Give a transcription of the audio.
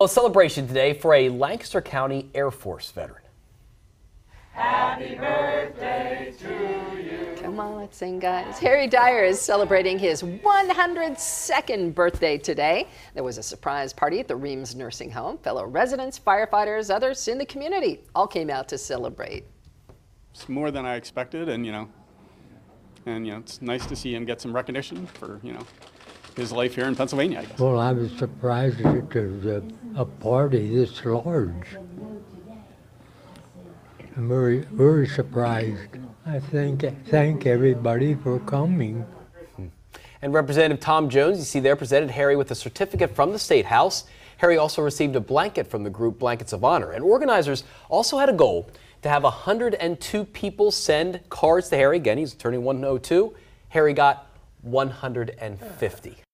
A celebration today for a Lancaster County Air Force veteran. Happy birthday to you. Come on, let's sing, guys. Harry Dyer is celebrating his 102nd birthday today. There was a surprise party at the Reams Nursing Home. Fellow residents, firefighters, others in the community all came out to celebrate. It's more than I expected, and you know, and you know, it's nice to see him get some recognition for you know his life here in Pennsylvania. I guess. Well, I was surprised that there's a, a party this large. I'm very, very surprised. I think, thank everybody for coming. And Representative Tom Jones, you see there, presented Harry with a certificate from the State House. Harry also received a blanket from the group Blankets of Honor. And organizers also had a goal to have 102 people send cards to Harry. Again, he's turning 102. Harry got 150.